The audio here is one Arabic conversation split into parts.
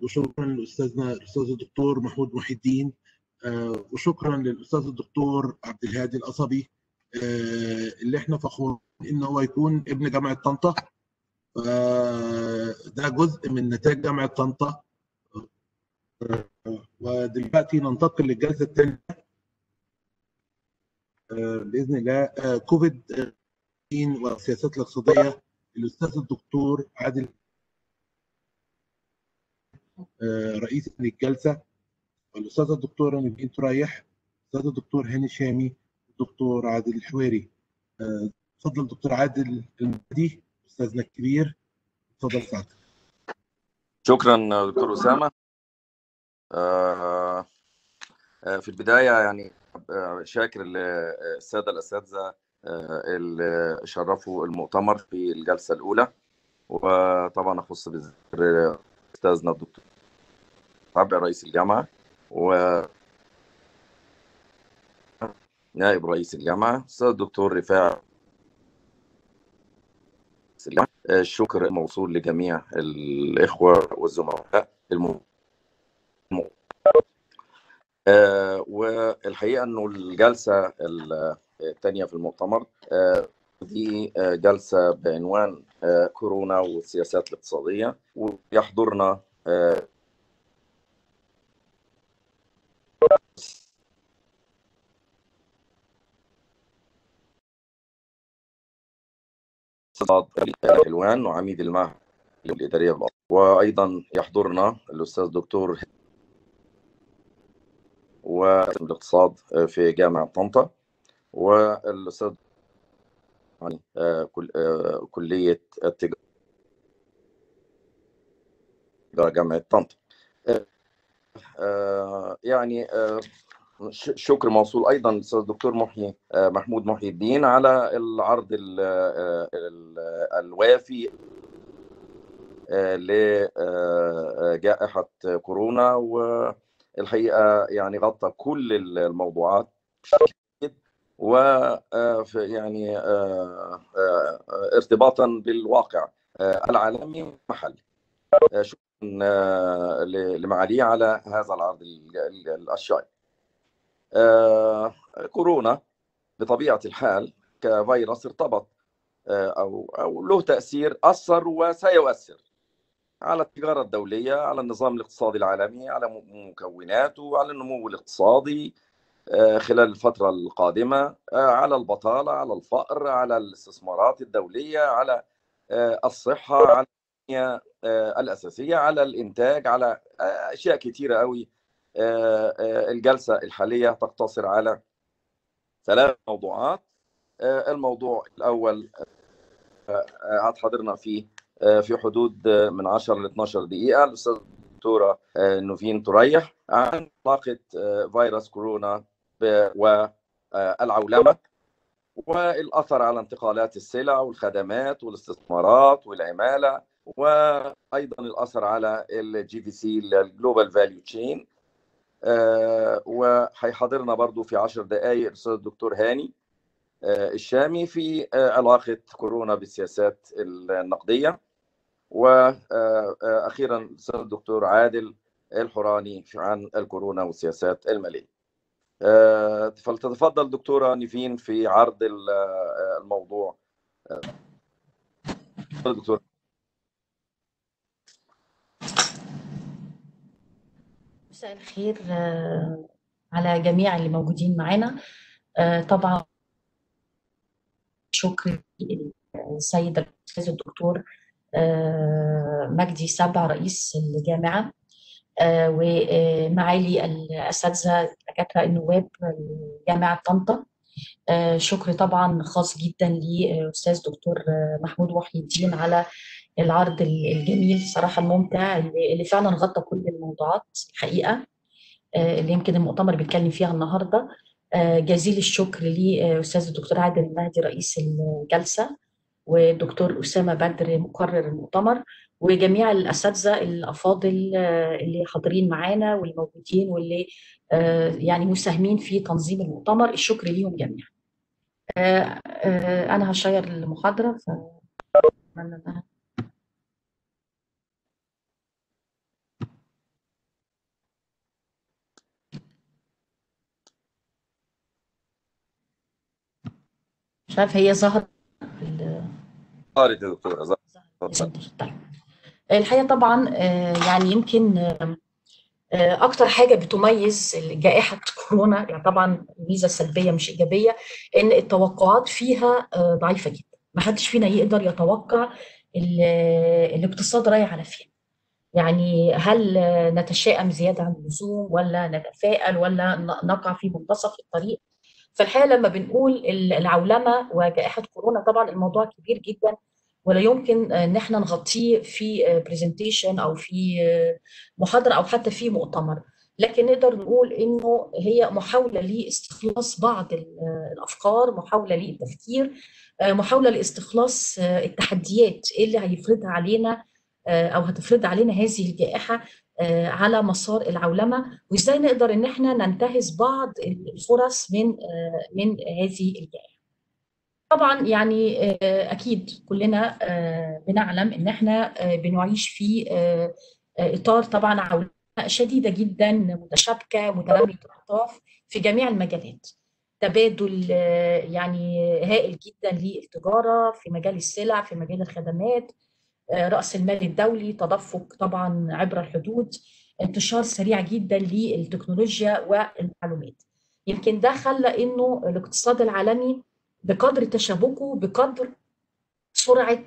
وشكرا لاستاذنا الأستاذ الدكتور محمود محي الدين. وشكرا للأستاذ الدكتور عبد الهادي القصبي اللي إحنا فخورين إن هو يكون ابن جامعة طنطا. ده جزء من نتاج جامعة طنطا. ودلوقتي ننتقل للجلسة الثانية بإذن الله كوفيد والسياسات الاقتصادية الأستاذ الدكتور عادل رئيس الجلسة والاستاذ الدكتور نبيل تريح الاستاذ الدكتور هاني شامي الدكتور عادل الحويري. اتفضل دكتور عادل المهدي أستاذنا الكبير. اتفضل سعادتك شكرا دكتور أسامة. في البداية يعني شاكر للساده الأساتذة اللي شرفوا المؤتمر في الجلسة الأولى. وطبعا أخص بذكر أستاذنا الدكتور رابع رئيس الجامعة و نائب رئيس الجامعة أستاذ الدكتور رفاع. الشكر موصول لجميع الإخوة والزملاء الم... والحقيقة إنه الجلسة الثانية في المؤتمر دي جلسة بعنوان كورونا والسياسات الاقتصادية ويحضرنا حلوان وعميد المعهد الإدارية بالأرض وأيضا يحضرنا الأستاذ دكتور والاقتصاد في جامعة طنطا والأستاذ يعني كلية التجارة جامعة طنطا. يعني شكر موصول أيضا للاستاذ الدكتور محيي محمود محي الدين على العرض ال ال الوافي لجائحه كورونا والحقيقة يعني غطى كل الموضوعات. و يعني ارتباطا بالواقع العالمي والمحلي شكرا لمعاليه على هذا العرض آه، كورونا بطبيعة الحال كفيروس ارتبط آه، أو أو له تأثير أثر وسيؤثر على التجارة الدولية على النظام الاقتصادي العالمي على مكوناته على النمو الاقتصادي آه، خلال الفترة القادمة على البطالة على الفقر على الاستثمارات الدولية على الصحة على الأساسية على الإنتاج على أشياء كثيرة قوي الجلسة الحالية تقتصر على ثلاث موضوعات. الموضوع الأول هتحضرنا فيه في حدود من 10 ل 12 دقيقة. الأستاذ الدكتورة نوفين تريح عن علاقة فيروس كورونا والعولمة والأثر على انتقالات السلع والخدمات والاستثمارات والعمالة وأيضا الأثر على ال GVC ال global value chain آه وهيحاضرنا برضو في عشر دقائق الأستاذ الدكتور هاني. آه الشامي في آه علاقة كورونا بالسياسات النقدية. وأخيرا الأستاذ الدكتور عادل الحوراني عن الكورونا والسياسات المالية. فلتتفضل دكتورة نيفين في عرض الموضوع. دكتور مساء الخير على جميع اللي موجودين معانا. طبعا شكر السيد الأستاذ الدكتور مجدي سبع رئيس الجامعة ومعالي الاساتذه الدكاتره النواب جامعه طنطا شكر طبعا خاص جدا لاستاذ دكتور محمود وحي الدين على العرض الجميل صراحة الممتع اللي فعلا غطى كل الموضوعات الحقيقة اللي يمكن المؤتمر بيتكلم فيها النهارده. جزيل الشكر لاستاذ الدكتور عادل المهدي رئيس الجلسة والدكتور أسامة بدر مقرر المؤتمر وجميع الأساتذة الأفاضل اللي حاضرين معانا والموجودين واللي يعني مساهمين في تنظيم المؤتمر. الشكر ليهم جميعا. أنا هشير المحاضرة ف مش عارف هي ظهرت ظهرت يا دكتورة ظهرت. طيب. الحقيقة طبعا يعني يمكن أكتر حاجة بتميز جائحه كورونا يعني طبعا ميزة سلبية مش إيجابية إن التوقعات فيها ضعيفة جدا. ما حدش فينا يقدر يتوقع الاقتصاد رايح على فين. يعني هل نتشائم زيادة عن اللزوم ولا نتفائل ولا نقع في منتصف الطريق؟ فالحقيقة لما بنقول العولمة وجائحة كورونا طبعا الموضوع كبير جدا ولا يمكن إن إحنا نغطيه في برزنتيشن أو في محاضرة أو حتى في مؤتمر. لكن نقدر نقول إنه هي محاولة لاستخلاص بعض الأفكار محاولة للتفكير محاولة لاستخلاص التحديات اللي هيفرضها علينا أو هتفرض علينا هذه الجائحة. على مسار العولمة وإزاي نقدر إن إحنا ننتهز بعض الفرص من من هذه الجائحة. طبعا يعني أكيد كلنا بنعلم إن إحنا بنعيش في إطار طبعا عولمة شديدة جدا متشابكة متراميه الاطراف في جميع المجالات. تبادل يعني هائل جدا للتجارة في مجال السلع في مجال الخدمات رأس المال الدولي تدفق طبعا عبر الحدود انتشار سريع جدا للتكنولوجيا والمعلومات. يمكن ده خلى إنه الاقتصاد العالمي بقدر تشابكه بقدر سرعة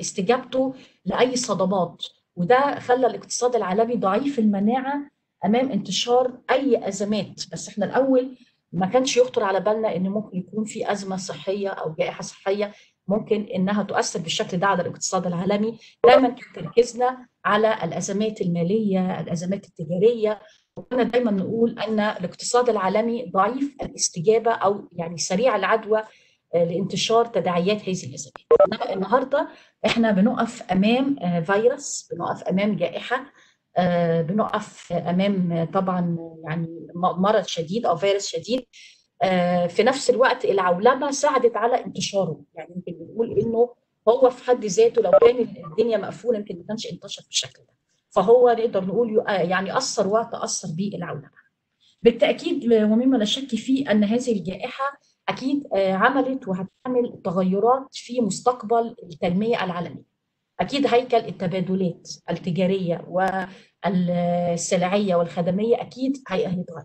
استجابته لأي صدمات. وده خلى الاقتصاد العالمي ضعيف المناعة أمام انتشار أي أزمات. بس إحنا الأول ما كانش يخطر على بالنا إن ممكن يكون في أزمة صحية أو جائحة صحية. ممكن إنها تؤثر بالشكل ده على الاقتصاد العالمي. دايما كان تركيزنا على الأزمات المالية الأزمات التجارية. وكنا دايما نقول إن الاقتصاد العالمي ضعيف الاستجابة أو يعني سريع العدوى لانتشار تداعيات هذه الأزمات. النهارده إحنا بنقف أمام فيروس بنقف أمام جائحة بنقف أمام طبعا يعني مرض شديد أو فيروس شديد. في نفس الوقت العولمة ساعدت على انتشاره. يعني يمكن بنقول إنه هو في حد ذاته لو كان الدنيا مقفولة يمكن ما كانش انتشر بالشكل ده. فهو نقدر نقول يعني أثر وتأثر بالعولمة. بالتأكيد ومما لا شك فيه أن هذه الجائحة أكيد عملت وهتعمل تغيرات في مستقبل التنمية العالمية. أكيد هيكل التبادلات التجارية والسلعية والخدمية أكيد هيتغير.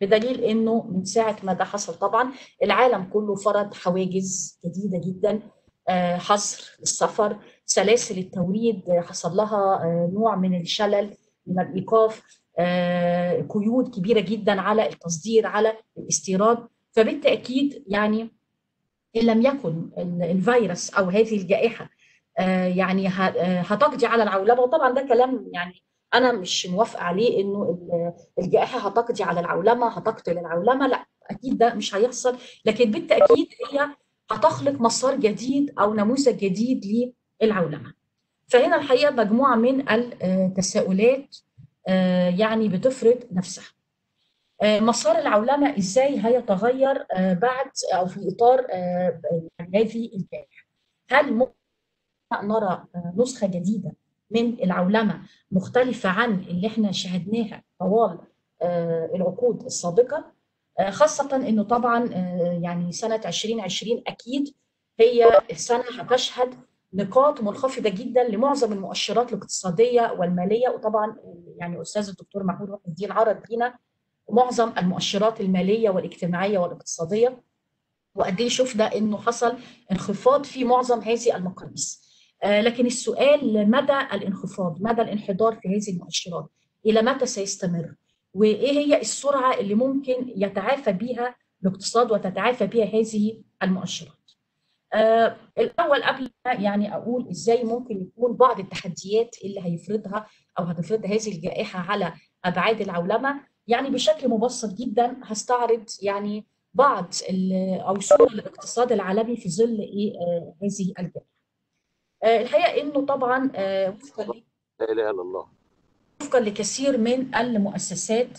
بدليل إنه من ساعة ما ده حصل طبعا العالم كله فرض حواجز جديدة جدا حظر السفر سلاسل التوريد حصل لها نوع من الشلل من الإيقاف قيود كبيرة جدا على التصدير على الاستيراد. فبالتأكيد يعني إن لم يكن الفيروس أو هذه الجائحة يعني هتقضي على العولمة. وطبعا ده كلام يعني أنا مش موافقة عليه إنه الجائحة هتقضي على العولمة هتقتل العولمة لأ أكيد ده مش هيحصل. لكن بالتأكيد هي هتخلق مسار جديد أو نموذج جديد للعولمة. فهنا الحقيقة مجموعة من التساؤلات يعني بتفرض نفسها. مسار العولمة إزاي هيتغير بعد أو في إطار هذه الجائحه هل ممكن نرى نسخة جديدة من العولمة مختلفة عن اللي إحنا شاهدناها طوال العقود السابقة. خاصة إنه طبعا يعني سنة 2020 أكيد هي سنة هتشهد نقاط منخفضة جدا لمعظم المؤشرات الاقتصادية والمالية. وطبعا يعني أستاذ الدكتور محمود وحي الدين عرض لينا معظم المؤشرات المالية والاجتماعية والاقتصادية. وقد إيه شفنا إنه حصل انخفاض في معظم هذه المقاييس. لكن السؤال مدى الانخفاض مدى الانحدار في هذه المؤشرات؟ إلى متى سيستمر؟ وإيه هي السرعة اللي ممكن يتعافى بها الاقتصاد وتتعافى بها هذه المؤشرات؟ آه الأول قبل يعني أقول إزاي ممكن يكون بعض التحديات اللي هيفرضها أو هتفرضها هذه الجائحة على أبعاد العولمة يعني بشكل مبسط جدا هستعرض يعني بعض أو صور الاقتصاد العالمي في ظل إيه آه هذه الجائحة. آه الحقيقة إنه طبعا وفقا لا إله إلا الله. وفقا لكثير من المؤسسات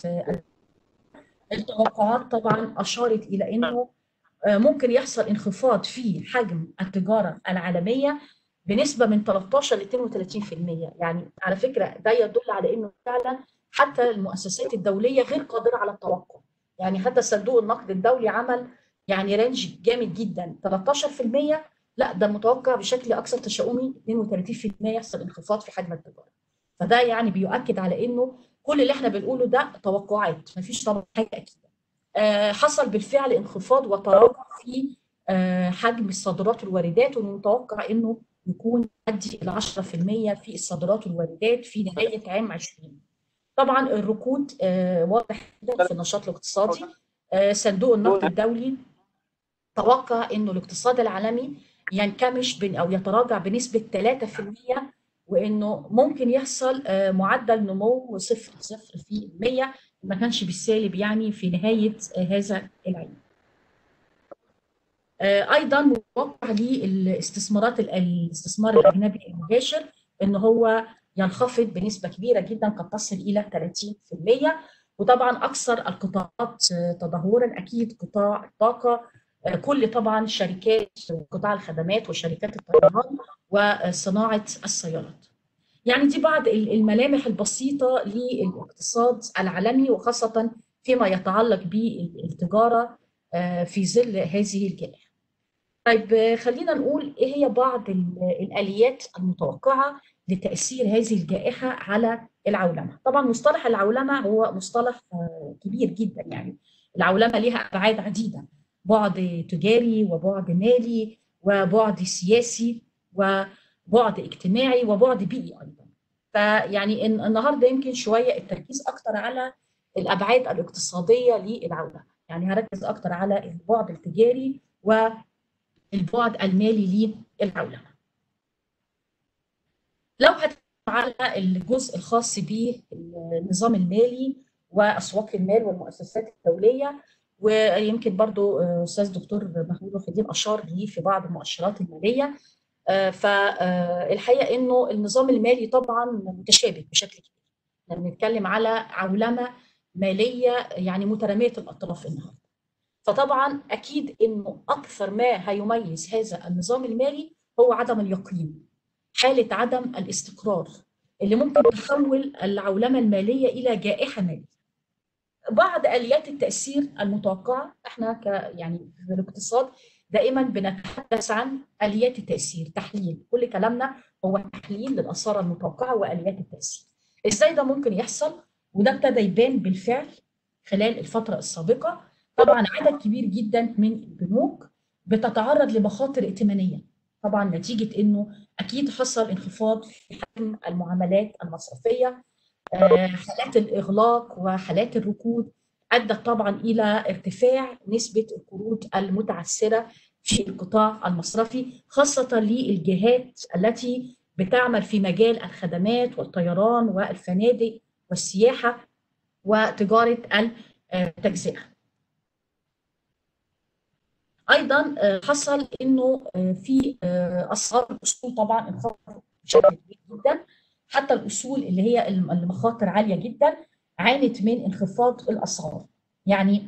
التوقعات طبعا أشارت إلى إنه ممكن يحصل انخفاض في حجم التجارة العالمية بنسبة من 13 ل 32% يعني على فكرة ده يدل على إنه فعلا حتى المؤسسات الدولية غير قادرة على التوقع. يعني حتى صندوق النقد الدولي عمل يعني رينج جامد جدا 13% لا ده متوقع بشكل أكثر تشاؤمي 32% يحصل انخفاض في حجم التجارة. فده يعني بيؤكد على إنه كل اللي إحنا بنقوله ده توقعات مفيش طبعا حاجة أكيدة. آه حصل بالفعل انخفاض وتراجع في آه حجم الصادرات والواردات والمتوقع إنه يكون يؤدي إلى 10% في الصادرات والواردات في نهاية عام 20 طبعا الركود آه واضح جدا في النشاط الاقتصادي. آه صندوق النقد الدولي توقع إنه الاقتصاد العالمي ينكمش بن أو يتراجع بنسبة 3% وإنه ممكن يحصل معدل نمو صفر صفر في المية ما كانش بالسالب يعني في نهاية هذا العام. أيضا متوقع للاستثمارات الاستثمار الأجنبي المباشر إن هو ينخفض بنسبة كبيرة جدا قد تصل إلى 30% وطبعا أكثر القطاعات تدهورا أكيد قطاع الطاقة كل طبعا شركات قطاع الخدمات وشركات الطيران وصناعة السيارات. يعني دي بعض الملامح البسيطة للاقتصاد العالمي وخاصة فيما يتعلق بالتجارة في ظل هذه الجائحة. طيب خلينا نقول إيه هي بعض الآليات المتوقعة لتأثير هذه الجائحة على العولمة. طبعا مصطلح العولمة هو مصطلح كبير جدا يعني العولمة لها أبعاد عديدة. بعد تجاري وبعد مالي وبعد سياسي وبعد اجتماعي وبعد بيئي أيضا. فيعني النهارده يمكن شوية التركيز أكتر على الأبعاد الاقتصادية للعولمه يعني هركز أكتر على البعد التجاري والبعد المالي للعولمه لو هتكلم على الجزء الخاص بالنظام المالي وأسواق المال والمؤسسات الدولية ويمكن برضو أستاذ دكتور محمود وفي الدين أشار ليه في بعض المؤشرات المالية. فالحقيقة إنه النظام المالي طبعا متشابك بشكل كبير. لما بنتكلم على عولمه مالية يعني مترامية الأطراف النهارده. فطبعا أكيد إنه أكثر ما هيميز هذا النظام المالي هو عدم اليقين حالة عدم الاستقرار اللي ممكن تحول العولمة المالية إلى جائحة مالية. بعض آليات التأثير المتوقعة إحنا ك يعني في الاقتصاد دائما بنتحدث عن آليات التأثير تحليل. كل كلامنا هو تحليل للآثار المتوقعة وآليات التأثير. إزاي ده ممكن يحصل؟ وده ابتدى يبان بالفعل خلال الفترة السابقة. طبعا عدد كبير جدا من البنوك بتتعرض لمخاطر ائتمانية. طبعا نتيجة إنه أكيد حصل انخفاض في حجم المعاملات المصرفية حالات الإغلاق وحالات الركود أدت طبعا إلى ارتفاع نسبة القروض المتعثرة في القطاع المصرفي خاصة للجهات التي بتعمل في مجال الخدمات والطيران والفنادق والسياحة وتجارة التجزئه. أيضا حصل إنه في أسعار الاصول طبعا انخفضت بشكل كبير جدا حتى الأصول اللي هي المخاطر عالية جدا عانت من انخفاض الأسعار. يعني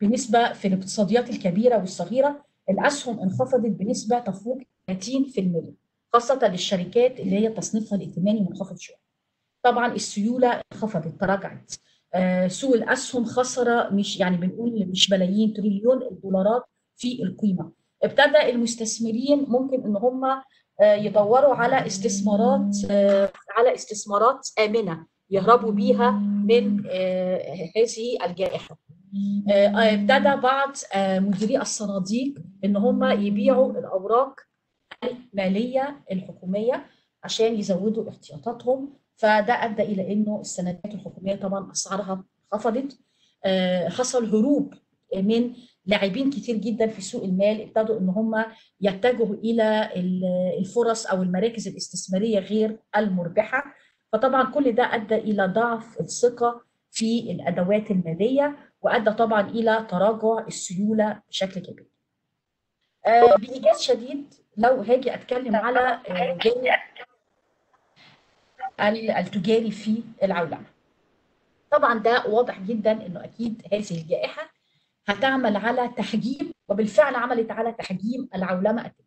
بنسبه في الاقتصاديات الكبيرة والصغيرة الأسهم انخفضت بنسبة تفوق 30% خاصة للشركات اللي هي تصنيفها الائتماني منخفض شوية. طبعا السيولة انخفضت تراجعت. آه سوق الأسهم خسر مش يعني بنقول مش ملايين تريليون الدولارات في القيمة. ابتدى المستثمرين ممكن إن هم يدوروا على استثمارات على استثمارات آمنة يهربوا بيها من هذه الجائحة. ابتدى بعض مديري الصناديق إن هم يبيعوا الأوراق المالية الحكومية عشان يزودوا احتياطاتهم فده أدى إلى إنه السندات الحكومية طبعا أسعارها خفضت حصل هروب من لاعبين كتير جدا في سوق المال ابتدوا إن هم يتجهوا إلى الفرص أو المراكز الاستثمارية غير المربحة فطبعا كل ده أدى إلى ضعف الثقة في الأدوات المالية وأدى طبعا إلى تراجع السيولة بشكل كبير. آه بإيجاز شديد لو هاجي أتكلم على الجانب التجاري في العولمة. طبعا ده واضح جدا إنه أكيد هذه الجائحة هتعمل على تحجيم وبالفعل عملت على تحجيم العولمة التجارية.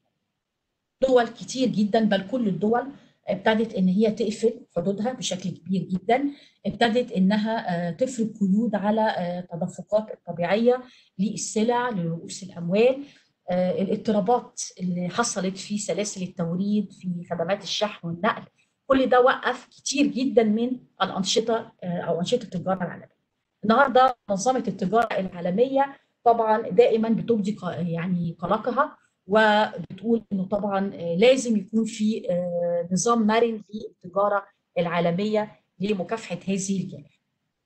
دول كتير جدا بل كل الدول ابتدت إن هي تقفل حدودها بشكل كبير جدا ابتدت إنها تفرض قيود على التدفقات الطبيعيه للسلع لرؤوس الأموال الاضطرابات اللي حصلت في سلاسل التوريد في خدمات الشحن والنقل كل ده وقف كتير جدا من الأنشطة أو أنشطة التجارة العالمية. النهارده منظمة التجارة العالمية طبعا دائما بتبدي يعني قلقها وبتقول إنه طبعا لازم يكون في نظام مرن للتجاره العالمية لمكافحة هذه الجائحه.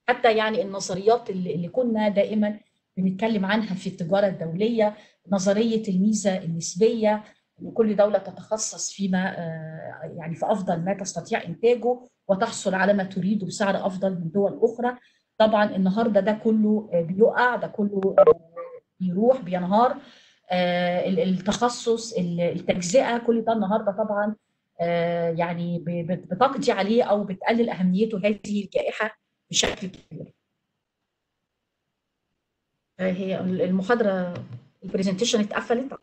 حتى يعني النظريات اللي كنا دائما بنتكلم عنها في التجارة الدولية نظرية الميزة النسبية إن كل دولة تتخصص فيما يعني في أفضل ما تستطيع إنتاجه وتحصل على ما تريده بسعر أفضل من دول أخرى طبعا النهارده ده كله بيقع ده كله بيروح بينهار التخصص التجزئة كل ده النهارده طبعا يعني بتقضي عليه أو بتقلل أهميته هذه الجائحة بشكل كبير. هي المحاضرة البرزنتيشن اتقفلت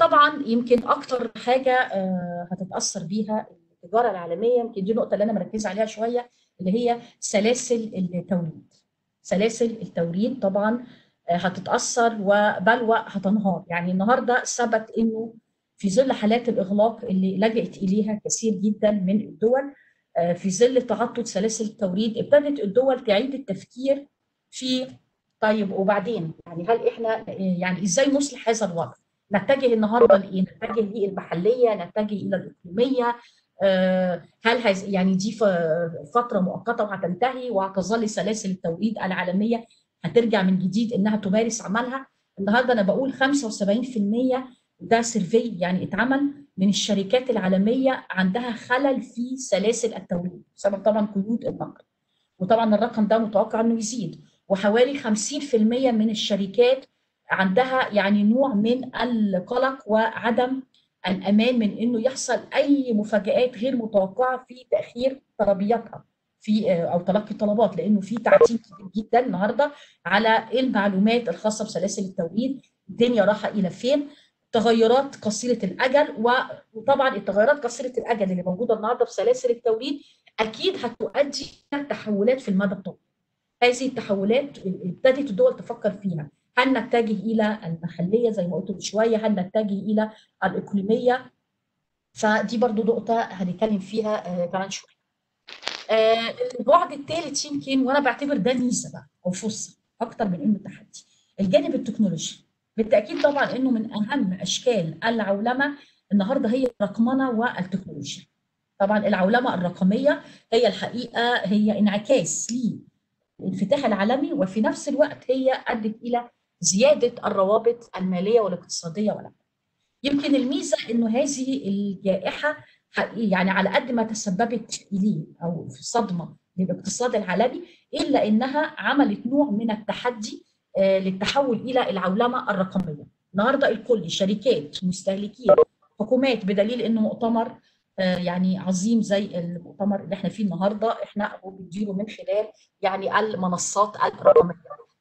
طبعا يمكن أكتر حاجة هتتأثر بيها التجارة العالمية يمكن دي النقطه اللي أنا مركزة عليها شوية اللي هي سلاسل التوريد سلاسل التوريد طبعا هتتأثر وبل وهتنهار. يعني النهارده ثبت إنه في ظل حالات الإغلاق اللي لجأت إليها كثير جدا من الدول في ظل تعطل سلاسل التوريد ابتدت الدول تعيد التفكير في طيب وبعدين؟ يعني هل إحنا يعني إزاي نصلح هذا الوضع؟ نتجه النهارده لإيه؟ نتجه للمحليه، نتجه إلى الإقليمية، هل هز يعني دي فترة مؤقتة وهتنتهي وهتظل سلاسل التوريد العالمية هترجع من جديد إنها تمارس عملها؟ النهارده أنا بقول 75% ده survey يعني اتعمل من الشركات العالمية عندها خلل في سلاسل التوريد بسبب طبعا قيود النقل. وطبعا الرقم ده متوقع إنه يزيد وحوالي 50% من الشركات عندها يعني نوع من القلق وعدم الأمان من إنه يحصل أي مفاجآت غير متوقعة في تأخير طلبياتها في أو تلقي الطلبات لأنه في تعتيم كبير جدا النهارده على المعلومات الخاصة بسلاسل التوريد. الدنيا رايحة إلى فين؟ تغيرات قصيرة الأجل وطبعا التغيرات قصيرة الأجل اللي موجودة النهارده في سلاسل التوريد أكيد هتؤدي إلى تحولات في المدى الطويل. هذه التحولات ابتدت الدول تفكر فيها. هل نتجه إلى المحلية زي ما قلت من شوية هل نتجه إلى الإقليمية. فدي برضو نقطة هنتكلم فيها كمان شوية. آه البعد الثالث يمكن وأنا بعتبر ده ميزة بقى أو فرصة أكتر من انه تحدي الجانب التكنولوجي. بالتأكيد طبعا إنه من أهم أشكال العولمة النهارده هي الرقمنة والتكنولوجيا. طبعا العولمة الرقمية هي الحقيقة هي انعكاس للانفتاح العالمي وفي نفس الوقت هي أدت إلى زيادة الروابط المالية والاقتصادية والعالميه. يمكن الميزة إنه هذه الجائحة يعني على قد ما تسببت اليه أو في صدمة للاقتصاد العالمي إلا إنها عملت نوع من التحدي للتحول إلى العولمة الرقمية. النهارده الكل شركات مستهلكين حكومات بدليل إنه مؤتمر يعني عظيم زي المؤتمر اللي إحنا فيه النهارده إحنا بنديره من خلال يعني المنصات الرقمية.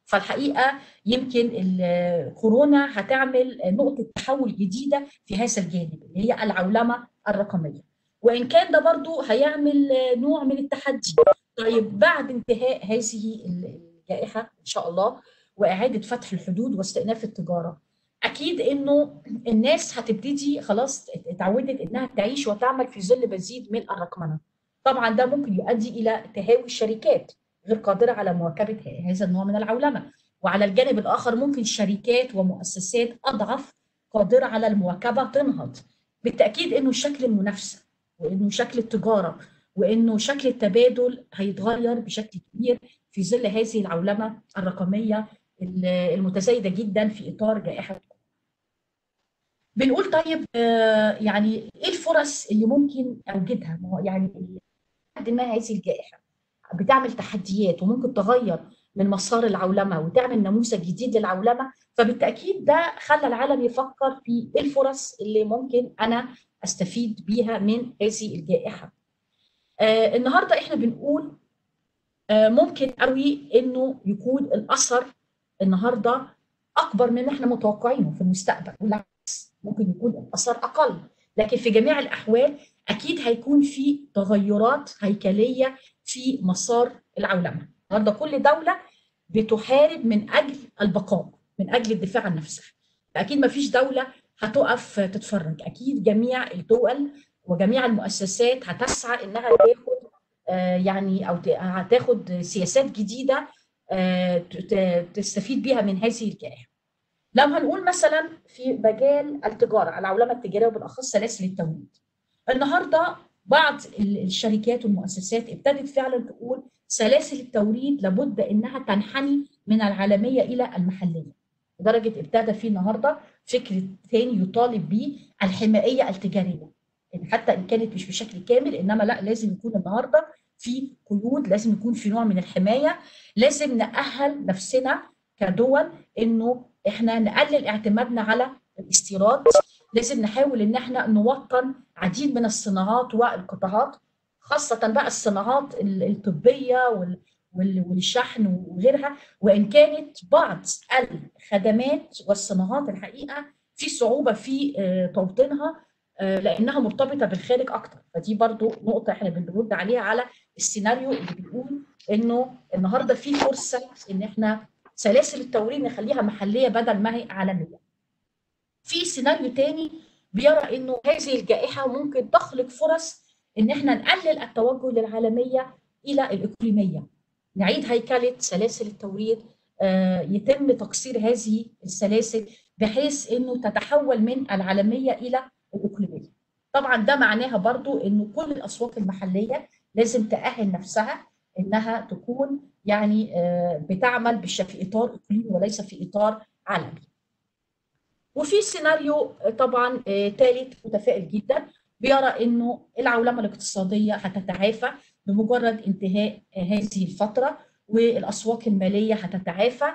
فالحقيقة يمكن الكورونا هتعمل نقطة تحول جديدة في هذا الجانب اللي هي العولمة الرقمية. وإن كان ده برضو هيعمل نوع من التحدي. طيب بعد انتهاء هذه الجائحة إن شاء الله وإعادة فتح الحدود واستئناف التجارة أكيد إنه الناس هتبتدي خلاص اتعودت إنها تعيش وتعمل في ظل مزيد من الرقمنة. طبعا ده ممكن يؤدي إلى تهاوي الشركات. غير قادره على مواكبة هذا النوع من العولمة. وعلى الجانب الآخر ممكن شركات ومؤسسات أضعف قادرة على المواكبة تنهض. بالتأكيد إنه شكل المنافسة وإنه شكل التجارة وإنه شكل التبادل هيتغير بشكل كبير في ظل هذه العولمة الرقمية المتزايدة جدا في إطار جائحة بنقول طيب يعني إيه الفرص اللي ممكن أوجدها؟ يعني قد ما هذه الجائحة. بتعمل تحديات وممكن تغير من مسار العولمة وتعمل نموذج جديد للعولمة فبالتأكيد ده خلى العالم يفكر في إيه الفرص اللي ممكن أنا أستفيد بيها من هذه الجائحة. آه النهارده إحنا بنقول آه ممكن قوي إنه يكون الأثر النهارده أكبر من إحنا متوقعينه في المستقبل بالعكس ممكن يكون الاثار أقل لكن في جميع الأحوال أكيد هيكون في تغيرات هيكلية في مسار العولمة النهارده كل دولة بتحارب من أجل البقاء من أجل الدفاع عن نفسها فأكيد ما فيش دولة هتقف تتفرج أكيد جميع الدول وجميع المؤسسات هتسعى إنها تاخد يعني أو هتاخد سياسات جديدة تستفيد بيها من هذه الجائحة. لو هنقول مثلا في مجال التجارة العولمة التجارية وبالأخص سلاسل التوريد. النهارده بعض الشركات والمؤسسات ابتدت فعلا تقول سلاسل التوريد لابد إنها تنحني من العالمية إلى المحلية. لدرجة ابتدى في النهارده فكر ثاني يطالب به الحمائيه التجارية. يعني حتى إن كانت مش بشكل كامل إنما لا لازم يكون النهارده في قيود لازم يكون في نوع من الحماية لازم نأهل نفسنا كدول إنه إحنا نقلل اعتمادنا على الاستيراد لازم نحاول إن إحنا نوطن عديد من الصناعات والقطاعات خاصة بقى الصناعات الطبية والشحن وغيرها وإن كانت بعض الخدمات والصناعات الحقيقة في صعوبة في توطينها لأنها مرتبطة بالخارج أكتر فدي برضو نقطة إحنا بنرد عليها على السيناريو اللي بيقول إنه النهارده في فرصة إن إحنا سلاسل التوريد نخليها محلية بدل ما هي عالمية. في سيناريو تاني بيرى إنه هذه الجائحة ممكن تخلق فرص إن إحنا نقلل التوجه للعالمية إلى الإقليمية. نعيد هيكلة سلاسل التوريد يتم تقصير هذه السلاسل بحيث إنه تتحول من العالمية إلى الإقليمية. طبعا ده معناها برضو إنه كل الأسواق المحلية لازم تأهل نفسها إنها تكون يعني بتعمل في إطار إقليمي وليس في إطار عالمي. وفي سيناريو طبعا ثالث متفائل جدا بيرى إنه العولمة الاقتصادية هتتعافى بمجرد انتهاء هذه الفترة والأسواق المالية هتتعافى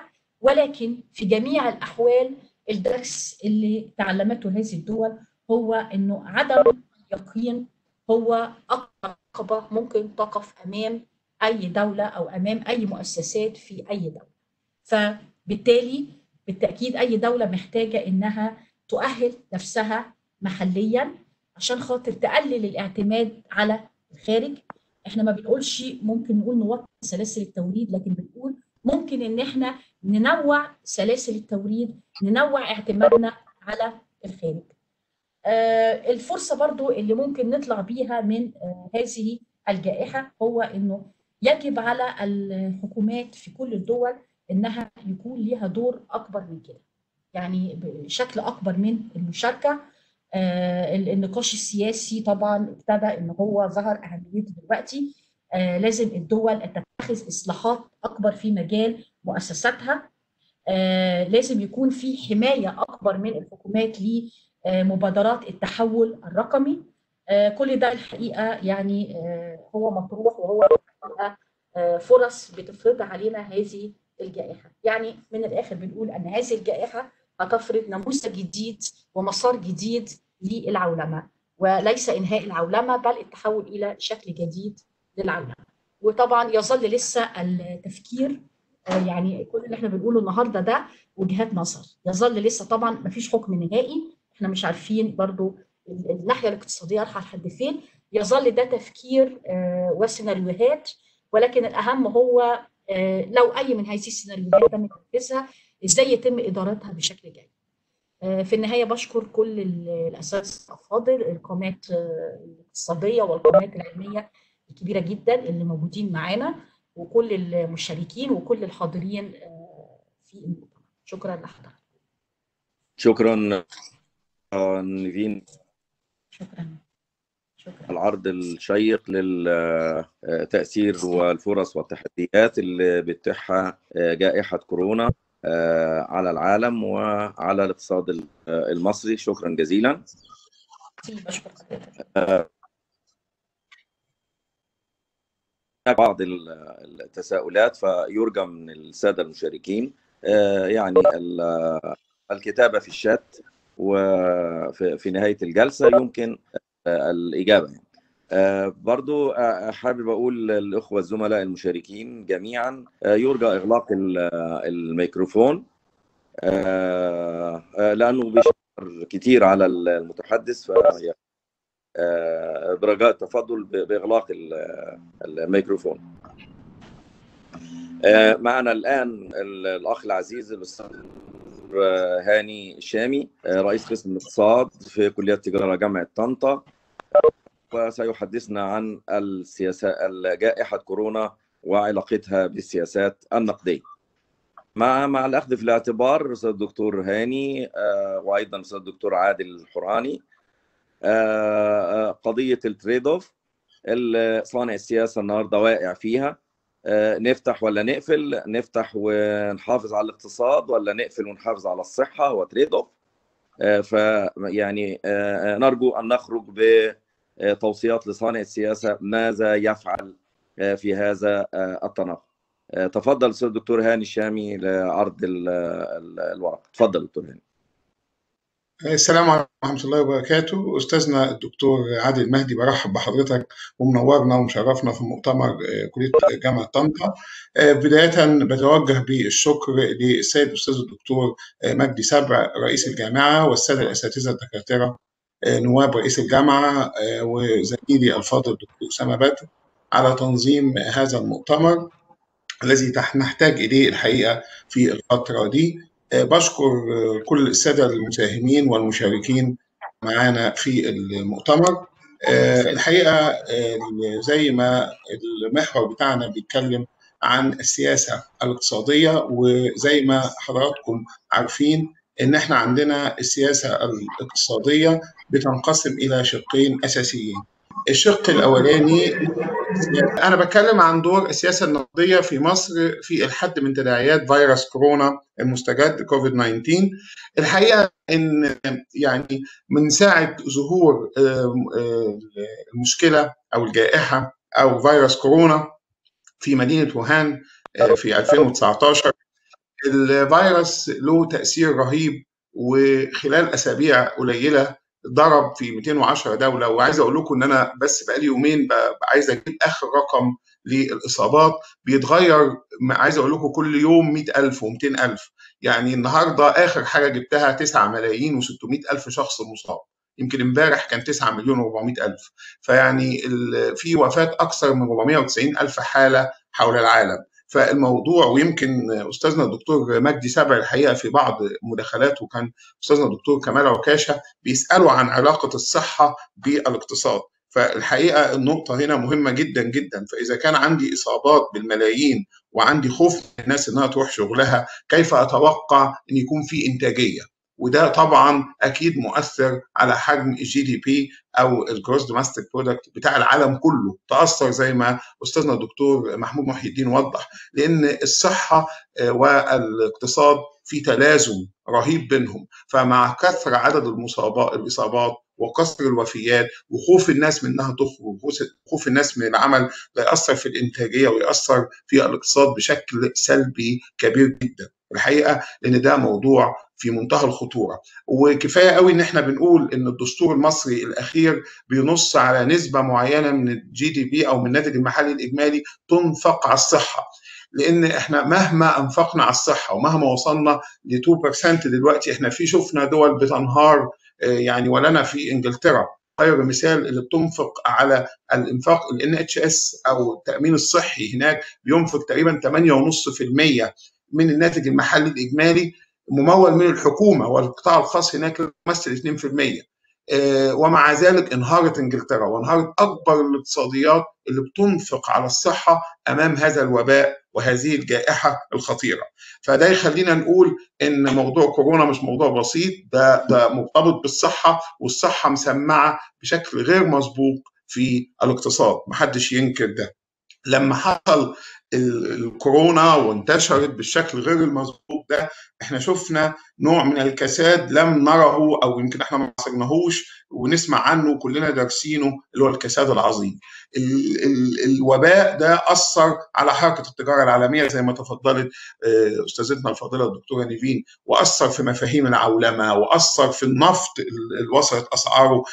ولكن في جميع الأحوال الدرس اللي تعلمته هذه الدول هو إنه عدم اليقين هو عقبه ممكن تقف أمام أي دولة أو أمام أي مؤسسات في أي دولة. فبالتالي بالتأكيد أي دولة محتاجة إنها تؤهل نفسها محليا عشان خاطر تقلل الاعتماد على الخارج. إحنا ما بنقولش ممكن نقول نوطن سلاسل التوريد لكن بنقول ممكن إن إحنا ننوع سلاسل التوريد، ننوع اعتمادنا على الخارج. آه الفرصة برضو اللي ممكن نطلع بيها من آه هذه الجائحة هو إنه يجب على الحكومات في كل الدول إنها يكون ليها دور أكبر من كده. يعني بشكل أكبر من المشاركة. آه النقاش السياسي طبعا ابتدى إن هو ظهر أهميته دلوقتي. لازم الدول تتخذ إصلاحات أكبر في مجال مؤسساتها. لازم يكون في حماية أكبر من الحكومات ل مبادرات التحول الرقمي. كل ده الحقيقة يعني هو مطروح وهو فرص بتفرض علينا هذه الجائحة. يعني من الآخر بنقول أن هذه الجائحة هتفرض نموذج جديد ومسار جديد للعولمة وليس إنهاء العولمة بل التحول إلى شكل جديد للعولمة. وطبعا يظل لسه التفكير يعني كل اللي إحنا بنقوله النهارده ده وجهات نظر. يظل لسه طبعا ما فيش حكم نهائي. إحنا مش عارفين برضو الناحية الاقتصادية رايحه لحد فين. يظل ده تفكير وسيناريوهات ولكن الأهم هو لو أي من هذه السيناريوهات تم تنفيذها إزاي يتم إدارتها بشكل جيد؟ في النهاية بشكر كل الأساتذة الأفاضل القامات الاقتصادية والقامات العلمية الكبيرة جدا اللي موجودين معانا وكل المشاركين وكل الحاضرين في المؤتمر. شكرا لحضرتك. شكرا نيفين. شكرا. شكرا. العرض الشيق للتأثير والفرص والتحديات اللي بتتيحها جائحة كورونا على العالم وعلى الاقتصاد المصري. شكرا جزيلا. بعض التساؤلات فيرجى من السادة المشاركين يعني الكتابة في الشات وفي نهاية الجلسة. يمكن الإجابة برضو حابب أقول للأخوة الزملاء المشاركين جميعا يرجى إغلاق الميكروفون آه، آه، لأنه بيشكر كثير على المتحدث فهي برجاء التفضل بإغلاق الميكروفون. معنا الآن الأخ العزيز الأستاذ هاني شامي رئيس قسم الاقتصاد في كلية التجاره جامعة طنطا. وسيحدثنا عن السياسة جائحة كورونا وعلاقتها بالسياسات النقدية. مع مع الأخذ في الاعتبار الأستاذ الدكتور هاني آه، وأيضا الأستاذ الدكتور عادل الحوراني آه، آه، قضية التريد أوف صانع السياسة النهاردة واقع فيها. نفتح ولا نقفل؟ نفتح ونحافظ على الاقتصاد ولا نقفل ونحافظ على الصحة؟ هو تريد أوف فيعني نرجو أن نخرج ب توصيات لصانع السياسة ماذا يفعل آه، في هذا آه، التناقض تفضل أستاذ الدكتور هاني الشامي لعرض الورق. تفضل دكتور هاني. السلام عليكم ورحمة الله وبركاته. أستاذنا الدكتور عادل مهدي برحب بحضرتك ومنورنا ومشرفنا في مؤتمر كلية جامعة طنطا. بداية بتوجه بالشكر للسيد الأستاذ الدكتور مجدي سبع رئيس الجامعة والسادة الأساتذة الدكاترة. نواب رئيس الجامعة آه، وزميلي الفاضل الدكتور أسامة بدر على تنظيم هذا المؤتمر الذي نحتاج إليه الحقيقة في الفترة دي. آه، بشكر كل السادة المساهمين والمشاركين معنا في المؤتمر. آه، الحقيقة زي ما المحور بتاعنا بيتكلم عن السياسة الاقتصادية وزي ما حضراتكم عارفين إن إحنا عندنا السياسة الاقتصادية بتنقسم إلى شقين أساسيين. الشق الأولاني أنا بتكلم عن دور السياسة النقدية في مصر في الحد من تداعيات فيروس كورونا المستجد كوفيد 19 الحقيقة إن يعني من ساعة ظهور المشكلة أو الجائحة أو فيروس كورونا في مدينة ووهان في 2019 الفيروس له تأثير رهيب وخلال أسابيع قليلة ضرب في 210 دولة. وعايز أقول لكم إن أنا بس بقالي يومين عايز أجيب آخر رقم للإصابات. بيتغير عايز أقول لكم كل يوم 100000 و200000 يعني النهارده آخر حاجة جبتها 9 ملايين و600 ألف شخص مصاب. يمكن امبارح كان 9 مليون و400 ألف. فيعني في وفاة أكثر من 490 ألف حالة حول العالم. فالموضوع ويمكن أستاذنا الدكتور مجدي سبع الحقيقة في بعض مداخلاته كان أستاذنا الدكتور كمال عكاشة بيسألوا عن علاقة الصحة بالاقتصاد. فالحقيقة النقطة هنا مهمة جدا جدا. فإذا كان عندي إصابات بالملايين وعندي خوف الناس إنها تروح شغلها كيف أتوقع إن يكون في إنتاجية؟ وده طبعا أكيد مؤثر على حجم ال GDP أو ال gross domestic product بتاع العالم كله. تأثر زي ما أستاذنا الدكتور محمود محي الدين وضح لأن الصحة آه، والإقتصاد في تلازم رهيب بينهم. فمع كثر عدد المصابات الإصابات وكثر الوفيات وخوف الناس من إنها تخرج وخوف الناس من العمل لا يأثر في الإنتاجية ويأثر في الإقتصاد بشكل سلبي كبير جدا. الحقيقة لأن ده موضوع في منتهى الخطورة. وكفاية قوي إن إحنا بنقول إن الدستور المصري الأخير بينص على نسبة معينة من الجي دي بي أو من الناتج المحلي الإجمالي تنفق على الصحة. لأن إحنا مهما أنفقنا على الصحة ومهما وصلنا ل 2% دلوقتي إحنا في شفنا دول بتنهار آه، يعني ولنا في إنجلترا. خير مثال اللي بتنفق على الإنفاق ال NHS أو التأمين الصحي هناك بينفق تقريبا 8.5% من الناتج المحلي الإجمالي ممول من الحكومة والقطاع الخاص هناك يمثل 2% آه، ومع ذلك انهارت إنجلترا وانهارت أكبر الاقتصاديات اللي بتنفق على الصحة أمام هذا الوباء وهذه الجائحة الخطيرة. فده يخلينا نقول إن موضوع كورونا مش موضوع بسيط ده ده مرتبط بالصحة والصحة مسمعة بشكل غير مسبوق في الاقتصاد، محدش ينكر ده. لما حصل الكورونا وانتشرت بالشكل غير المظبوط ده إحنا شفنا نوع من الكساد لم نره أو يمكن إحنا ما عصرناهوش ونسمع عنه كلنا دارسينه اللي هو الكساد العظيم. ال ال الوباء ده أثر على حركة التجارة العالمية زي ما تفضلت آه، أستاذتنا الفاضله الدكتورة نيفين وأثر في مفاهيم العولمة وأثر في النفط اللي وصلت أسعاره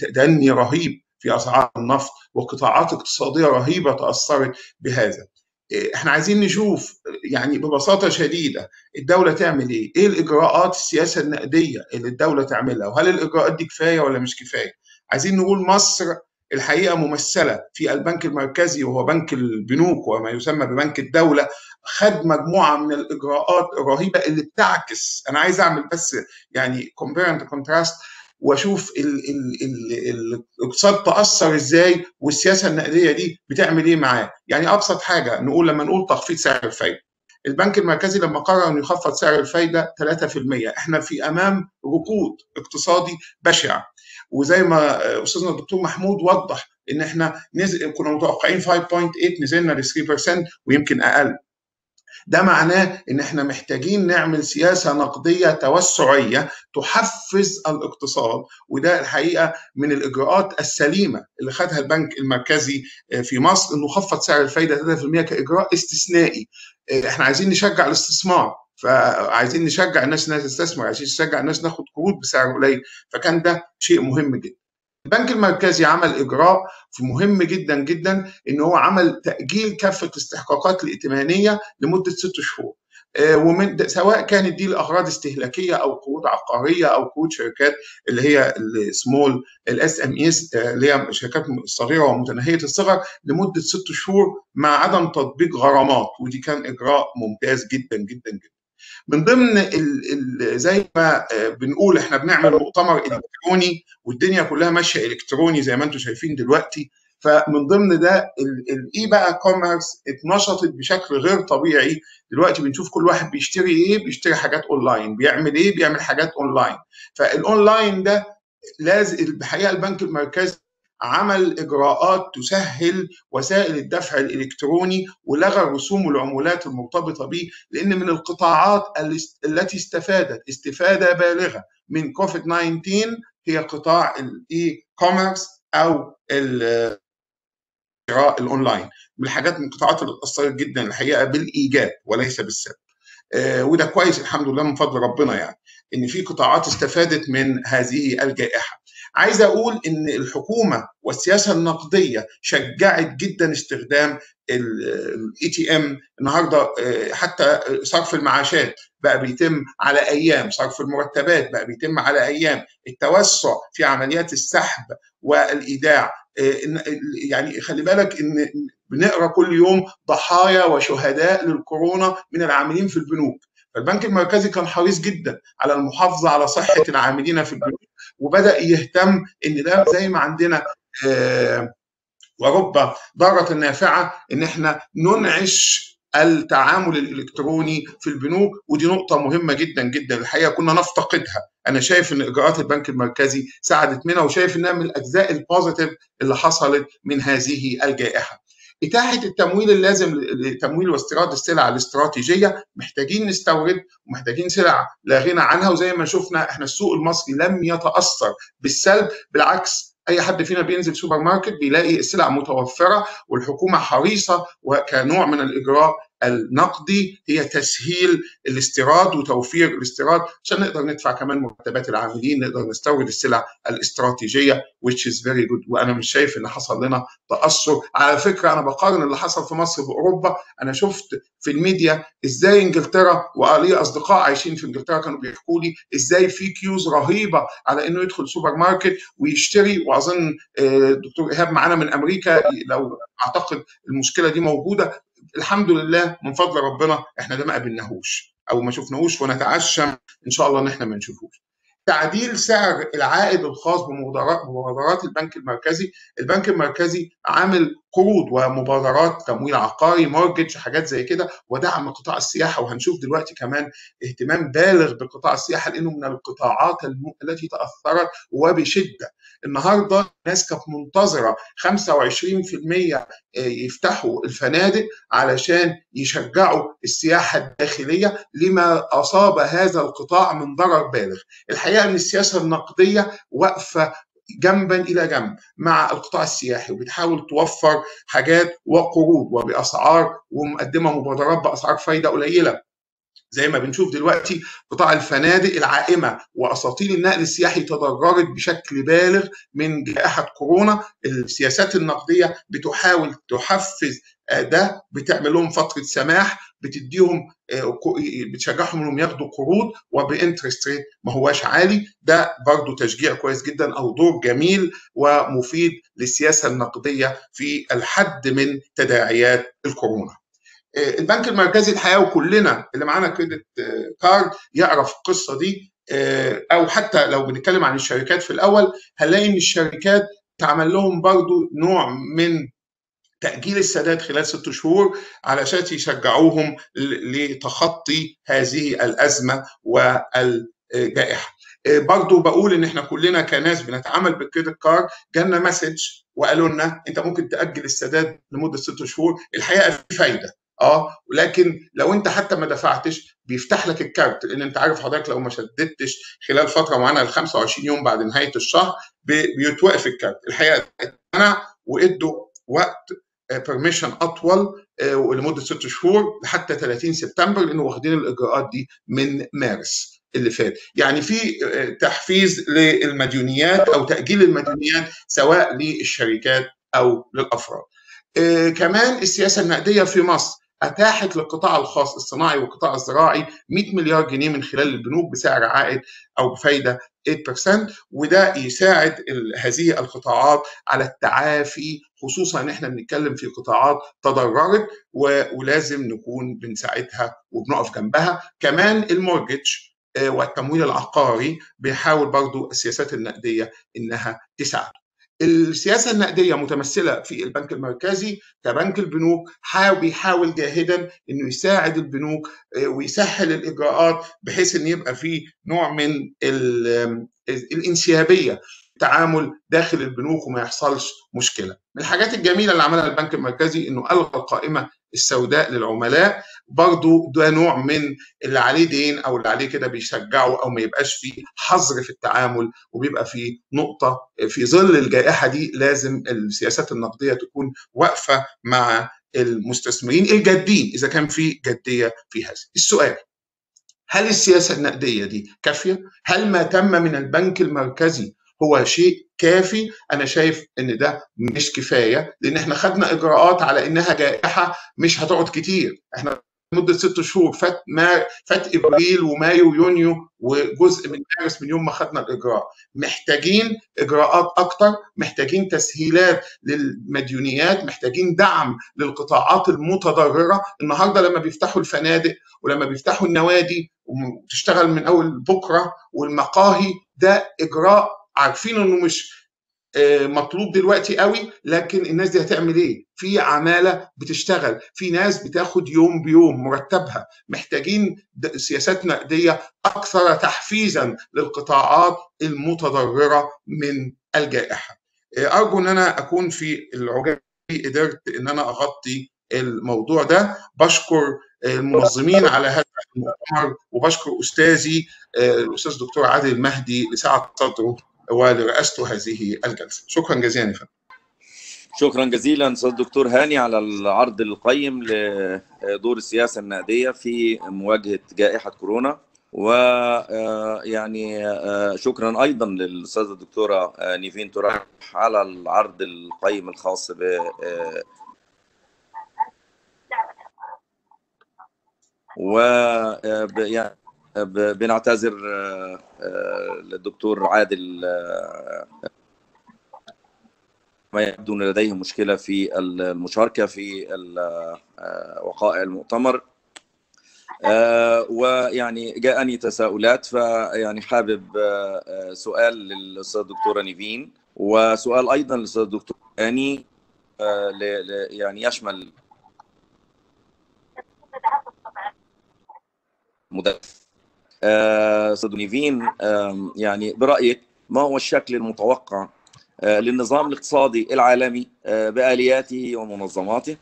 تدني رهيب في أسعار النفط وقطاعات اقتصادية رهيبة تأثرت بهذا إحنا عايزين نشوف يعني ببساطة شديدة الدولة تعمل إيه؟ إيه الإجراءات السياسة النقدية اللي الدولة تعملها؟ وهل الإجراءات دي كفاية ولا مش كفاية؟ عايزين نقول مصر الحقيقة ممثلة في البنك المركزي وهو بنك البنوك وما يسمى ببنك الدولة خد مجموعة من الإجراءات الرهيبة اللي بتعكس أنا عايز أعمل بس يعني compare contrast واشوف الاقتصاد تأثر إزاي والسياسة النقدية دي بتعمل إيه معاه. يعني أبسط حاجة نقول لما نقول تخفيض سعر الفايدة. البنك المركزي لما قرر إنه يخفض سعر الفايدة 3% إحنا في أمام ركود اقتصادي بشع. وزي ما أستاذنا الدكتور محمود وضح إن إحنا نزل كنا متوقعين 5.8 نزلنا ل 3% ويمكن أقل. ده معناه إن إحنا محتاجين نعمل سياسة نقدية توسعية تحفز الاقتصاد وده الحقيقة من الإجراءات السليمة اللي خدها البنك المركزي في مصر إنه خفض سعر الفايدة 3% كإجراء استثنائي. إحنا عايزين نشجع الاستثمار فعايزين نشجع الناس إنها تستثمر عايزين نشجع الناس ناخد قروض بسعر قليل فكان ده شيء مهم جدا. البنك المركزي عمل إجراء مهم جدا جدا إن هو عمل تأجيل كافة الاستحقاقات الائتمانية لمدة ست شهور. ومن سواء كانت دي لاغراض استهلاكية أو قروض عقارية أو قروض شركات اللي هي ال small ال SMEs اللي هي شركات صغيرة ومتناهية الصغر لمدة ست شهور مع عدم تطبيق غرامات. ودي كان إجراء ممتاز جدا جدا جدا. من ضمن ال ال زي ما بنقول إحنا بنعمل مؤتمر إلكتروني والدنيا كلها ماشية إلكتروني زي ما أنتم شايفين دلوقتي. فمن ضمن ده ال E بقى commerce اتنشطت بشكل غير طبيعي. دلوقتي بنشوف كل واحد بيشتري إيه؟ بيشتري حاجات اونلاين بيعمل إيه؟ بيعمل حاجات online فال online ده لازم الحقيقة البنك المركزي عمل إجراءات تسهل وسائل الدفع الإلكتروني ولغى الرسوم والعمولات المرتبطة به لأن من القطاعات التي استفادت استفادة بالغة من كوفيد 19 هي قطاع ال e-commerce أو الشراء الاونلاين من الحاجات من القطاعات اللي اتأثرت جدا الحقيقة بالإيجاب وليس بالسلب. آه وده كويس الحمد لله من فضل ربنا يعني إن في قطاعات استفادت من هذه الجائحة. عايز أقول إن الحكومة والسياسة النقدية شجعت جدا استخدام ال ATM النهارده حتى صرف المعاشات بقى بيتم على ATM صرف المرتبات بقى بيتم على ATM. التوسع في عمليات السحب والإيداع يعني خلي بالك إن بنقرأ كل يوم ضحايا وشهداء للكورونا من العاملين في البنوك. فالبنك المركزي كان حريص جدا على المحافظة على صحة العاملين في البنوك. وبدأ يهتم إن ده زي ما عندنا آه ورب ضاره نافعة إن إحنا ننعش التعامل الإلكتروني في البنوك ودي نقطة مهمة جدا جدا الحقيقة كنا نفتقدها. أنا شايف إن إجراءات البنك المركزي ساعدت منها وشايف إنها من الأجزاء البوزيتيف اللي حصلت من هذه الجائحة. إتاحة التمويل اللازم لتمويل واستيراد السلع الاستراتيجية. محتاجين نستورد ومحتاجين سلع لا غنى عنها وزي ما شفنا إحنا السوق المصري لم يتأثر بالسلب. بالعكس أي حد فينا بينزل سوبر ماركت بيلاقي السلع متوفرة والحكومة حريصة وكنوع من الإجراء النقدي هي تسهيل الاستيراد وتوفير الاستيراد عشان نقدر ندفع كمان مرتبات العاملين نقدر نستورد السلع الاستراتيجية which is very good. وأنا مش شايف إن حصل لنا تأثر. على فكرة أنا بقارن اللي حصل في مصر بأوروبا. أنا شفت في الميديا إزاي إنجلترا ولي أصدقاء عايشين في إنجلترا كانوا بيحكوا لي إزاي في queues رهيبة على إنه يدخل سوبر ماركت ويشتري. وأظن الدكتور إيهاب معانا من أمريكا. لو أعتقد المشكلة دي موجودة. الحمد لله من فضل ربنا إحنا ده ما قابلناهوش أو ما شفناهوش ونتعشم إن شاء الله إن إحنا ما نشوفوش. تعديل سعر العائد الخاص بمبادرات البنك المركزي البنك المركزي عامل قروض ومبادرات تمويل عقاري مورجج حاجات زي كده ودعم قطاع السياحة وهنشوف دلوقتي كمان اهتمام بالغ بقطاع السياحة لأنه من القطاعات التي تأثرت وبشدة. النهارده الناس كانت منتظره 25% يفتحوا الفنادق علشان يشجعوا السياحة الداخلية لما أصاب هذا القطاع من ضرر بالغ. الحقيقة إن السياسة النقدية واقفة جنبا إلى جنب مع القطاع السياحي وبتحاول توفر حاجات وقروض وبأسعار ومقدمة مبادرات بأسعار فايدة قليلة. زي ما بنشوف دلوقتي قطاع الفنادق العائمة واساطيل النقل السياحي تضررت بشكل بالغ من جائحة كورونا السياسات النقدية بتحاول تحفز ده بتعمل لهم فترة سماح بتديهم بتشجعهم إنهم ياخدوا قروض وب interest rate ما هواش عالي ده برضو تشجيع كويس جدا أو دور جميل ومفيد للسياسة النقدية في الحد من تداعيات الكورونا. البنك المركزي الحقيقة وكلنا اللي معانا credit card يعرف القصة دي أو حتى لو بنتكلم عن الشركات في الأول هنلاقي إن الشركات تعمل لهم برضو نوع من تأجيل السداد خلال ست شهور علشان يشجعوهم لتخطي هذه الأزمة والجائحة. برضو بقول إن إحنا كلنا كناس بنتعامل بال credit card. جالنا message وقالوا لنا أنت ممكن تأجل السداد لمدة ست شهور. الحقيقة في فايدة. آه ولكن لو أنت حتى ما دفعتش بيفتح لك الكارت لأن أنت عارف حضرتك لو ما سددتش خلال فترة معينة ل 25 يوم بعد نهاية الشهر بيتوقف الكارت. الحقيقة أنا وادوا وقت permission أطول لمدة ست شهور لحتى 30 سبتمبر لأنه واخدين الإجراءات دي من مارس اللي فات. يعني في تحفيز للمديونيات أو تأجيل المديونيات سواء للشركات أو للأفراد. كمان السياسة النقدية في مصر. أتاحت للقطاع الخاص الصناعي والقطاع الزراعي 100 مليار جنيه من خلال البنوك بسعر عائد أو بفايدة 8% وده يساعد هذه القطاعات على التعافي خصوصا إن إحنا بنتكلم في قطاعات تضررت ولازم نكون بنساعدها وبنقف جنبها. كمان المورجج والتمويل العقاري بيحاول برضو السياسات النقدية إنها تساعده. السياسة النقدية متمثلة في البنك المركزي كبنك البنوك حاول بيحاول جاهدا إنه يساعد البنوك ويسهل الإجراءات بحيث إن يبقى في نوع من الانسيابية. التعامل داخل البنوك وما يحصلش مشكلة. من الحاجات الجميلة اللي عملها البنك المركزي إنه ألغى القائمة السوداء للعملاء برضو ده نوع من اللي عليه دين أو اللي عليه كده بيشجعه أو ما يبقاش فيه حظر في التعامل وبيبقى في نقطة في ظل الجائحة دي لازم السياسات النقدية تكون واقفة مع المستثمرين الجادين إذا كان في جديه في هذا. السؤال هل السياسة النقدية دي كافية؟ هل ما تم من البنك المركزي هو شيء كافي. أنا شايف إن ده مش كفاية لأن إحنا خدنا إجراءات على إنها جائحة مش هتقعد كتير. إحنا مده ست شهور فات ما فات إبريل ومايو ويونيو وجزء من مارس من يوم ما خدنا الإجراء. محتاجين إجراءات أكتر محتاجين تسهيلات للمديونيات محتاجين دعم للقطاعات المتضررة. النهارده لما بيفتحوا الفنادق ولما بيفتحوا النوادي وتشتغل من أول بكرة والمقاهي ده إجراء عارفين إنه مش مطلوب دلوقتي قوي لكن الناس دي هتعمل إيه؟ في عمالة بتشتغل، في ناس بتاخد يوم بيوم مرتبها، محتاجين سياسات نقدية أكثر تحفيزا للقطاعات المتضررة من الجائحة. أرجو إن أنا أكون في العجالة قدرت إن أنا أغطي الموضوع ده، بشكر المنظمين على هذا المؤتمر وبشكر أستاذي الأستاذ دكتور عادل المهدي لسعة صدره ولرئاسته هذه الجلسة. شكرا جزيلا. فندم شكرا جزيلا أستاذ دكتور هاني على العرض القيم لدور السياسة النقدية في مواجهة جائحة كورونا. ويعني شكرا أيضا للأستاذة الدكتورة نيفين تراح على العرض القيم الخاص ب و يعني بنعتذر للدكتور عادل ما يبدو ان لديه مشكلة في المشاركة في وقائع المؤتمر. ويعني جاءني تساؤلات فيعني حابب سؤال للأستاذ الدكتوره نيفين وسؤال أيضا للأستاذ الدكتور اني يعني يشمل مدرس. أستاذ نيفين يعني برأيك ما هو الشكل المتوقع للنظام الاقتصادي العالمي بآلياته ومنظماته؟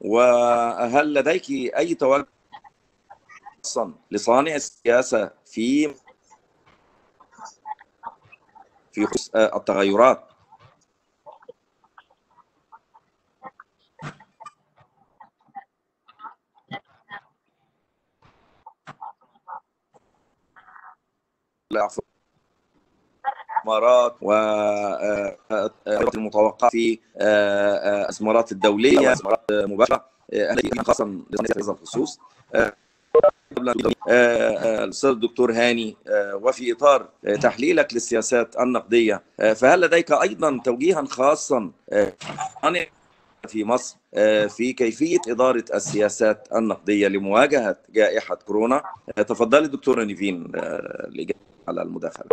وهل لديك أي توجه لصانع السياسة في في التغيرات؟ الاستثمارات والمتوقع في الاستثمارات الدولية الاستثمارات مباشرة التي خاصة هذا الخصوص. الأستاذ الدكتور هاني وفي إطار تحليلك للسياسات النقدية فهل لديك أيضا توجيها خاصا في مصر في كيفية إدارة السياسات النقدية لمواجهة جائحة كورونا؟ تفضلي دكتوره نيفين الاجابه على المداخلة.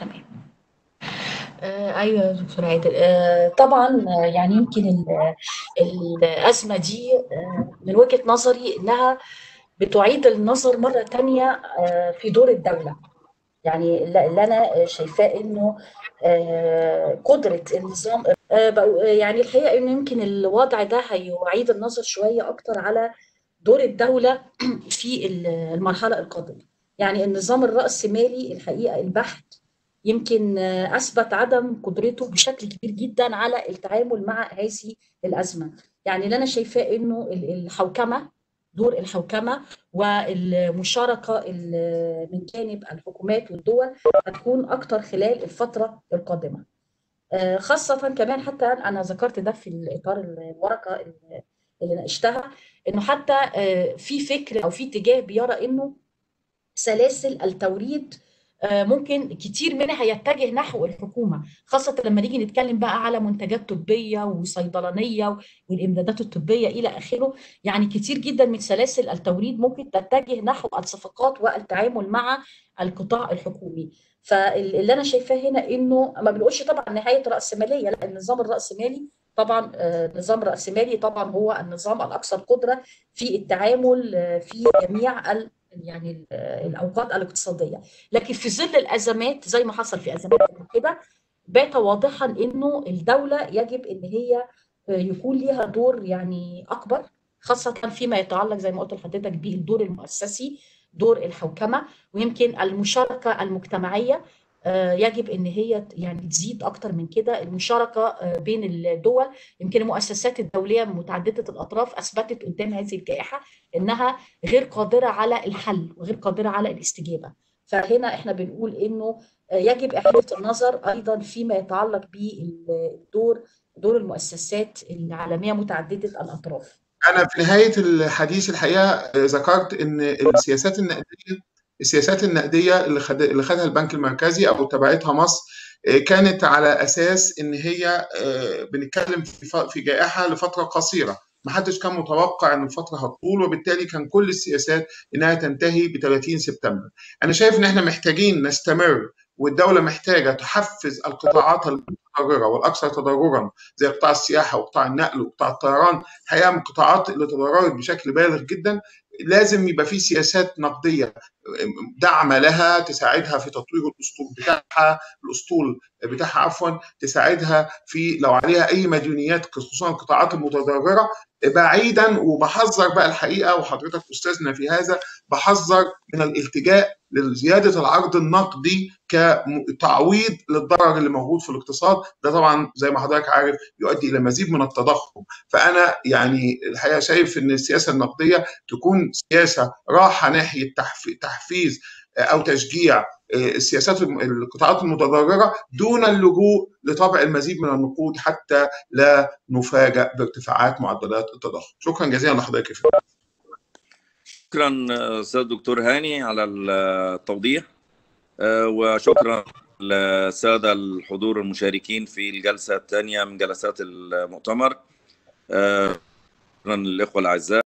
تمام. أيوه يا دكتور عادل. طبعا يعني يمكن الأزمة دي من وجهة نظري إنها بتعيد النظر مرة تانية في دور الدولة. يعني اللي أنا شايفاه إنه قدرة النظام يعني الحقيقة إنه يمكن الوضع ده هيعيد النظر شوية أكتر على دور الدولة في المرحلة القادمة. يعني النظام الرأسمالي الحقيقة البحت يمكن أثبت عدم قدرته بشكل كبير جدا على التعامل مع هذه الأزمة. يعني اللي أنا شايفاه إنه الحوكمة دور الحوكمة والمشاركة من جانب الحكومات والدول هتكون أكتر خلال الفترة القادمة. خاصة كمان حتى أنا ذكرت ده في اطار الورقه اللي ناقشتها إنه حتى في فكر أو في اتجاه بيرى إنه سلاسل التوريد ممكن كتير منها يتجه نحو الحكومة خاصة لما نيجي نتكلم بقى على منتجات طبية وصيدلانية والإمدادات الطبية إلى آخره. يعني كتير جدا من سلاسل التوريد ممكن تتجه نحو الصفقات والتعامل مع القطاع الحكومي. فاللي أنا شايفاه هنا إنه ما بنقولش طبعا نهاية راسماليه لا النظام الراسمالي طبعا النظام الراسمالي طبعا هو النظام الاكثر قدره في التعامل في جميع يعني الأوقات الاقتصادية. لكن في ظل الأزمات زي ما حصل في أزمات كده بات واضحا إنه الدولة يجب إن هي يكون ليها دور يعني أكبر خاصة فيما يتعلق زي ما قلت لحضرتك بالدور المؤسسي دور الحوكمة ويمكن المشاركة المجتمعية. يجب إن هي يعني تزيد أكتر من كده. المشاركة بين الدول يمكن المؤسسات الدولية متعددة الأطراف أثبتت قدام هذه الجائحة إنها غير قادرة على الحل وغير قادرة على الاستجابة. فهنا إحنا بنقول إنه يجب اعاده النظر أيضا فيما يتعلق بالدور دور المؤسسات العالمية متعددة الأطراف. أنا في نهاية الحديث الحقيقة ذكرت إن السياسات النقدية السياسات النقدية اللي اللي خدها البنك المركزي أو تبعتها مصر كانت على أساس إن هي بنتكلم في جائحة لفترة قصيرة. ما حدش كان متوقع إن الفترة هتطول وبالتالي كان كل السياسات إنها تنتهي ب 30 سبتمبر. أنا شايف إن إحنا محتاجين نستمر والدولة محتاجة تحفز القطاعات المتضررة والأكثر تضررا زي قطاع السياحة وقطاع النقل وقطاع الطيران. الحقيقة من القطاعات اللي تضررت بشكل بالغ جدا لازم يبقى في سياسات نقدية دعم لها تساعدها في تطوير الاسطول بتاعها الأسطول بتاعها عفوا تساعدها في لو عليها أي مديونيات خصوصا القطاعات المتضرره بعيدا وبحذر بقى الحقيقة وحضرتك أستاذنا في هذا بحذر من الالتجاء لزيادة العرض النقدي كتعويض للضرر اللي موجود في الاقتصاد ده طبعا زي ما حضرتك عارف يؤدي إلى مزيد من التضخم فأنا يعني الحقيقة شايف إن السياسة النقدية تكون سياسة راحة ناحية تحفيز أو تشجيع السياسات القطاعات المتضررة دون اللجوء لطبع المزيد من النقود حتى لا نفاجأ بارتفاعات معدلات التضخم. شكرا جزيلا لحضرتك يا فندم. شكرا أستاذ دكتور هاني على التوضيح. وشكرا للسادة الحضور المشاركين في الجلسة الثانية من جلسات المؤتمر. شكرا للإخوة الأعزاء.